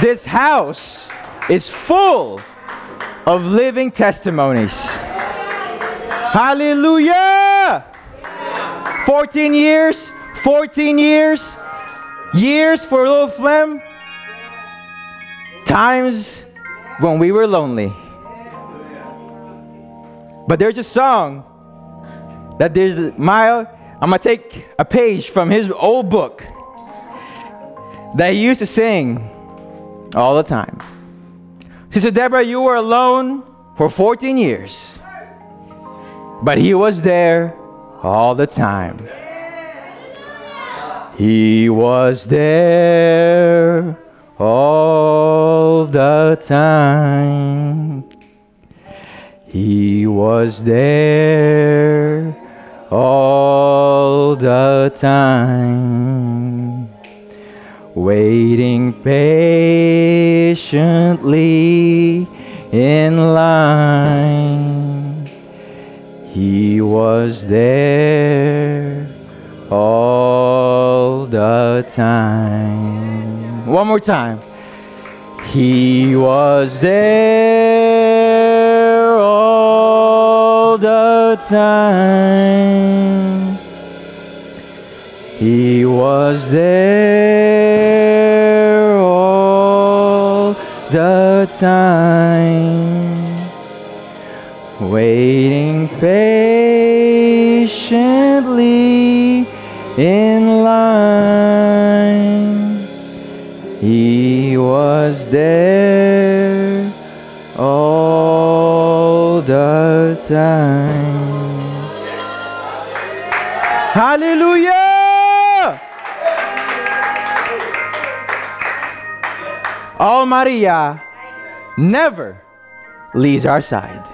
This house is full of living testimonies. Hallelujah! 14 years, 14 years, years for little Flem. Times when we were lonely. But there's a song that there's my I'm gonna take a page from his old book that he used to sing all the time. Sister Deborah, you were alone for 14 years, but he was there all the time. He was there all the time. He was there all the time, waiting patiently in line. He was there all the time. One more time. He was there all the time. He was there all the time, waiting patiently in line. He was there all the time. Hallelujah! Oh, Maria never leaves our side.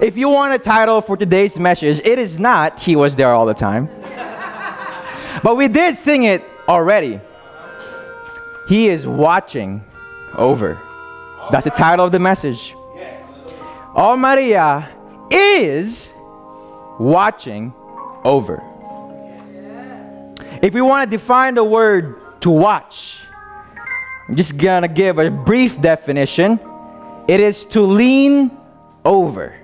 If you want a title for today's message, it is not He Was There All the Time. but we did sing it already. He is watching over. That's the title of the message. Oh, Maria is watching over. If we want to define the word to watch, I'm just gonna give a brief definition. It is to lean over,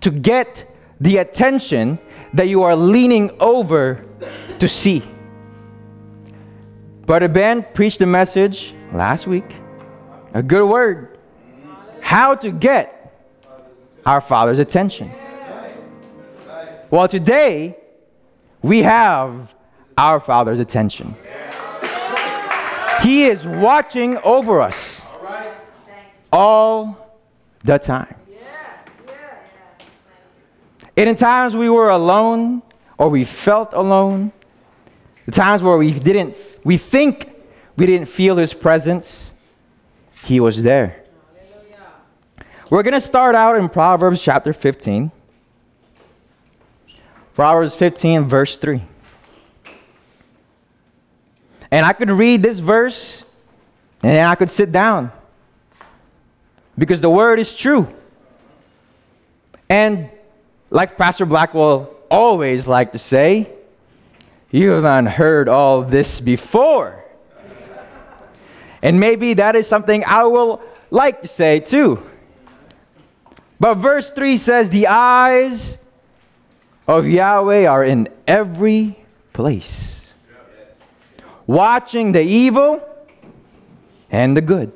to get the attention that you are leaning over to see. Brother Ben preached a message last week, a good word, how to get our Father's attention. Well, today we have our Father's attention. He is watching over us all the time. And in times we were alone or we felt alone, the times where we didn't, we think we didn't feel His presence, He was there. We're going to start out in Proverbs chapter 15. Proverbs 15, verse 3. And I could read this verse and I could sit down because the word is true. And like Pastor Blackwell always like to say, you haven't heard all this before. and maybe that is something I will like to say too. But verse 3 says, The eyes of Yahweh are in every place, watching the evil and the good.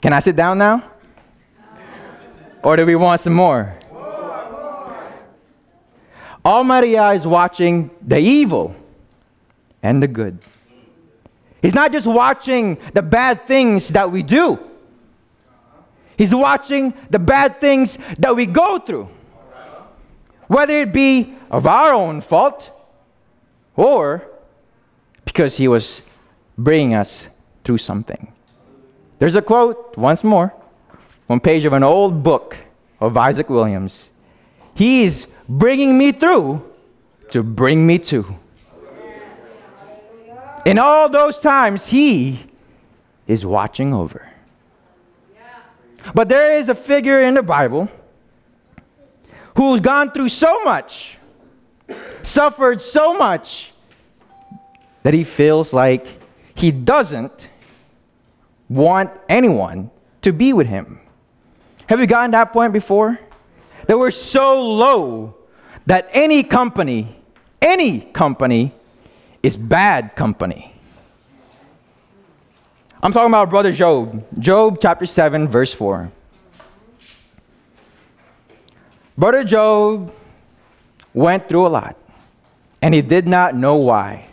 Can I sit down now? Or do we want some more? Almighty Yah is watching the evil and the good. He's not just watching the bad things that we do. He's watching the bad things that we go through. Whether it be of our own fault or because He was bringing us through something. There's a quote, once more, one page of an old book of Isaac Williams. He's bringing me through to bring me to. In all those times, He is watching over. But there is a figure in the Bible who's gone through so much, suffered so much, that he feels like he doesn't want anyone to be with him. Have you gotten that point before? That we're so low that any company, any company, is bad company. I'm talking about brother Job. Job chapter 7, verse 4. Brother Job went through a lot, and he did not know why.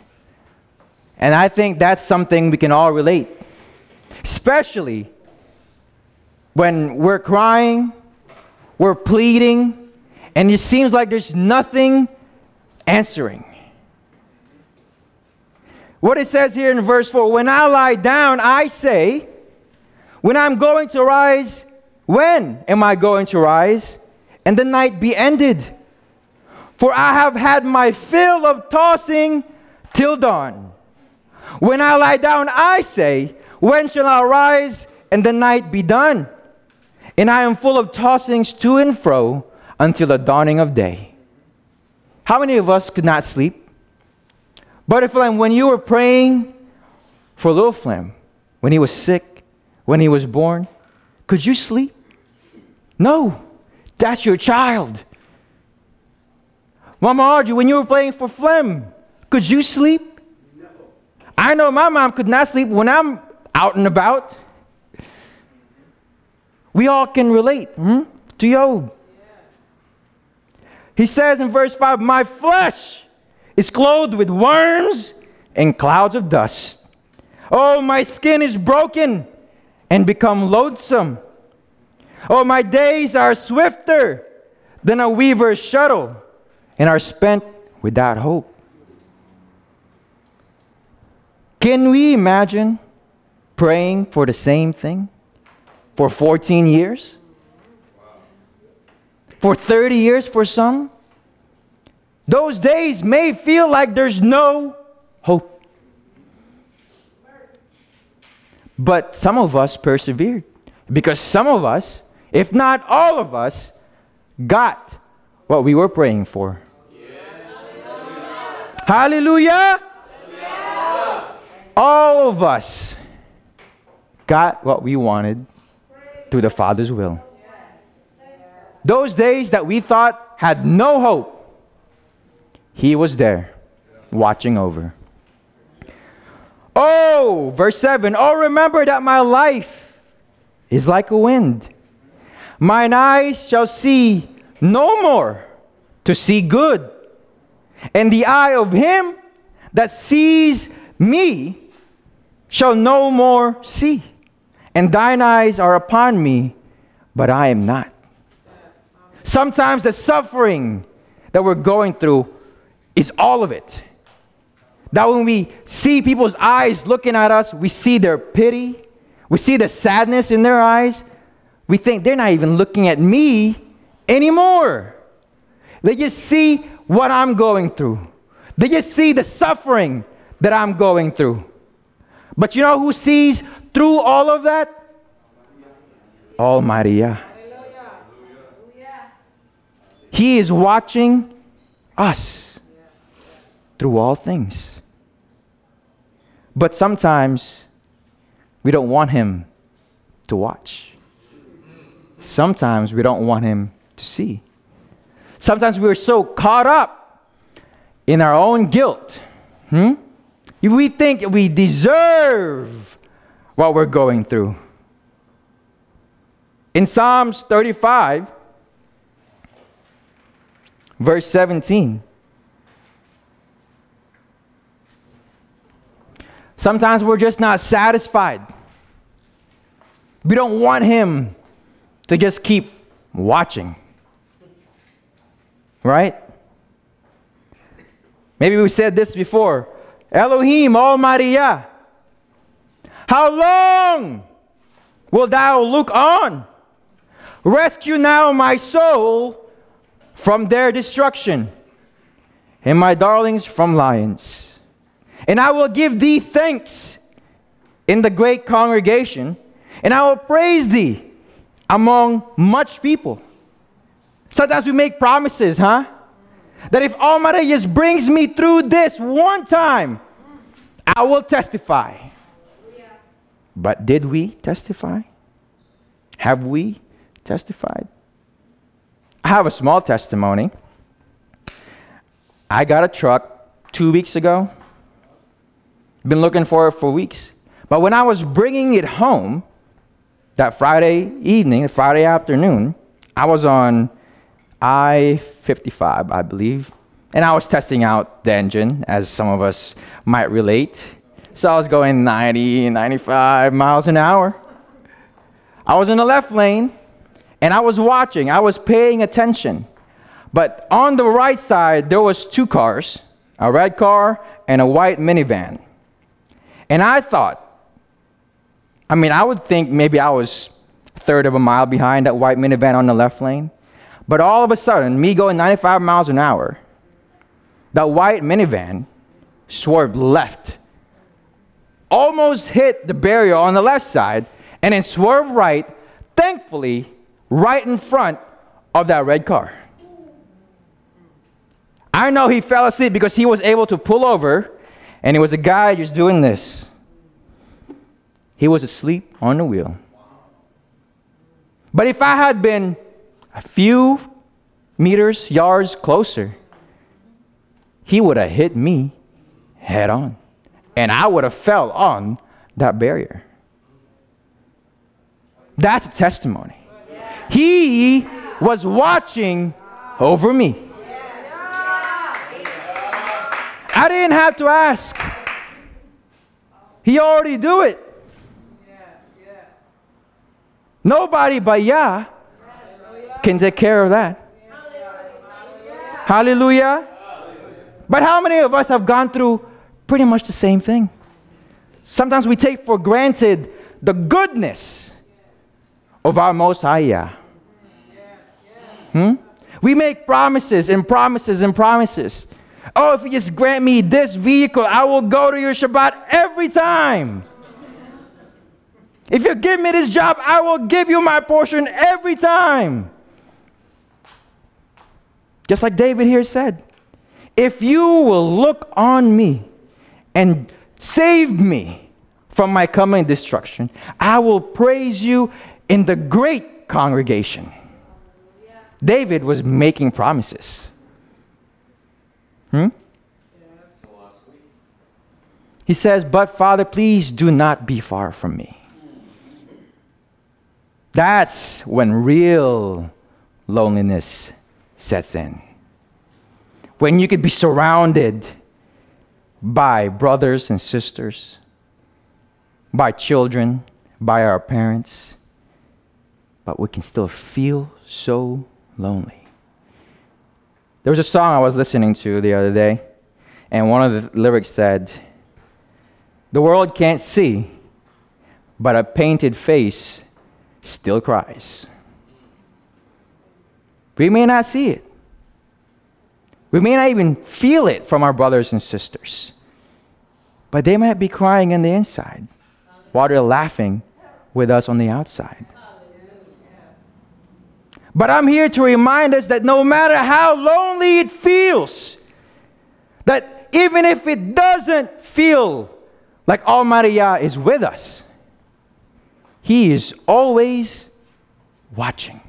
And I think that's something we can all relate, especially when we're crying, we're pleading, and it seems like there's nothing answering. What it says here in verse 4 When I lie down, I say, When I'm going to rise, when am I going to rise? And the night be ended. For I have had my fill of tossing till dawn. When I lie down, I say, When shall I rise and the night be done? And I am full of tossings to and fro until the dawning of day. How many of us could not sleep? Butterfly, when you were praying for little Flem, when he was sick, when he was born, could you sleep? No, that's your child. Mama Audrey, when you were playing for Flem, could you sleep? No. I know my mom could not sleep when I'm out and about. We all can relate hmm, to Job. He says in verse 5, My flesh is clothed with worms and clouds of dust. Oh, my skin is broken and become loathsome. Oh, my days are swifter than a weaver's shuttle and are spent without hope. Can we imagine praying for the same thing for 14 years? For 30 years for some? Those days may feel like there's no hope. But some of us persevered because some of us, if not all of us, got what we were praying for. Hallelujah. Hallelujah. All of us got what we wanted through the Father's will. Those days that we thought had no hope, he was there watching over. Oh, verse 7 Oh, remember that my life is like a wind. Mine eyes shall see no more to see good. And the eye of him that sees me shall no more see. And thine eyes are upon me, but I am not. Sometimes the suffering that we're going through is all of it. That when we see people's eyes looking at us, we see their pity, we see the sadness in their eyes. We think they're not even looking at me anymore. They just see what I'm going through, they just see the suffering that I'm going through. But you know who sees through all of that? Almighty. He is watching us through all things. But sometimes we don't want Him to watch. Sometimes we don't want Him to see. Sometimes we're so caught up in our own guilt. Hmm? We think we deserve what we're going through. In Psalms 35, verse 17, Sometimes we're just not satisfied. We don't want Him to just keep watching. Right? Maybe we said this before Elohim, Almighty Yah. How long will thou look on? Rescue now my soul from their destruction, and my darlings from lions. And I will give thee thanks in the great congregation, and I will praise thee among much people. Sometimes we make promises, huh? That if Almighty just brings me through this one time, I will testify. But did we testify? Have we testified? I have a small testimony. I got a truck two weeks ago. Been looking for it for weeks. But when I was bringing it home that Friday evening, Friday afternoon, I was on I 55, I believe. And I was testing out the engine, as some of us might relate. So I was going 90, 95 miles an hour. I was in the left lane, and I was watching, I was paying attention. But on the right side, there was two cars, a red car and a white minivan. And I thought, I mean, I would think maybe I was a third of a mile behind that white minivan on the left lane. But all of a sudden, me going 95 miles an hour, that white minivan swerved left, almost hit the barrier on the left side, and then swerved right, thankfully, right in front of that red car. I know he fell asleep because he was able to pull over, and it was a guy just doing this. He was asleep on the wheel. But if I had been a few meters, yards closer, he would have hit me head on. And I would have fell on that barrier. That's a testimony. He was watching over me. I didn't have to ask. He already do it. Nobody but Yah can take care of that. Hallelujah. But how many of us have gone through pretty much the same thing? Sometimes we take for granted the goodness of our Most High Yah. Hmm? We make promises and promises and promises. Oh, if you just grant me this vehicle, I will go to your Shabbat every time. If you give me this job, I will give you my portion every time. Just like David here said, if you will look on me and save me from my coming destruction, I will praise you in the great congregation. David was making promises. Hmm? He says, But Father, please do not be far from me. That's when real loneliness sets in. When you could be surrounded by brothers and sisters, by children, by our parents, but we can still feel so lonely. There was a song I was listening to the other day, and one of the lyrics said, The world can't see, but a painted face still cries. We may not see it. We may not even feel it from our brothers and sisters. But they might be crying on the inside while they're laughing with us on the outside. But I'm here to remind us that no matter how lonely it feels, that even if it doesn't feel like Almighty Yah is with us, He is always watching.